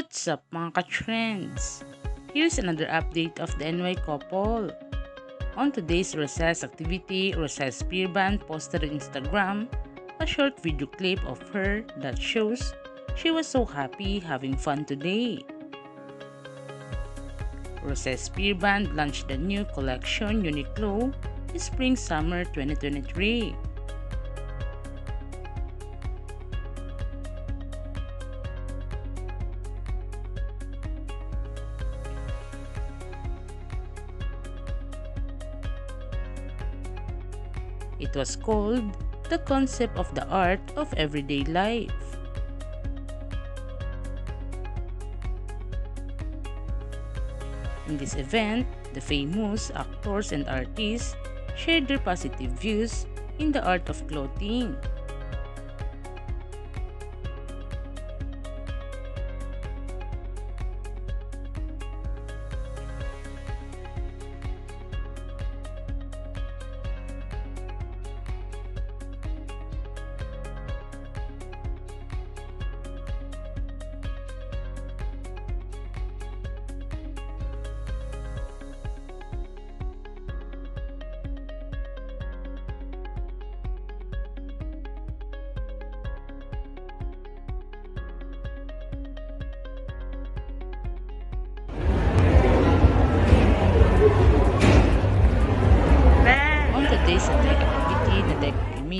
What's up mga ka-trends? Here's another update of the NY couple. On today's recess activity, Roselle Spearman posted on Instagram a short video clip of her that shows she was so happy having fun today. Roselle Spearman launched the new collection Uniqlo in Spring Summer 2023. It was called The Concept of the Art of Everyday Life. In this event, the famous actors and artists shared their positive views in the art of clothing.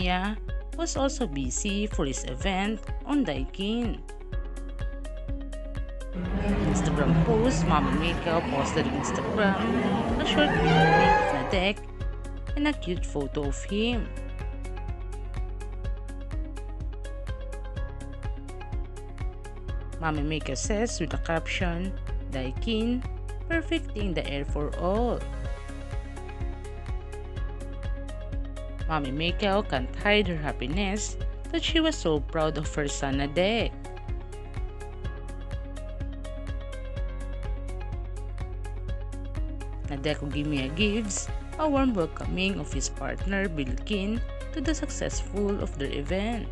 Kimia was also busy for his event on Daikin. Instagram post, Mama Mika posted on Instagram a short video of Nadech and a cute photo of him. Mama Mika says with the caption, Daikin, perfect in the air for all. Mommy Mikao can't hide her happiness that she was so proud of her son Nadech. Nadech Kugimiya gives a warm welcoming of his partner Bill Bilkin to the successful of their event.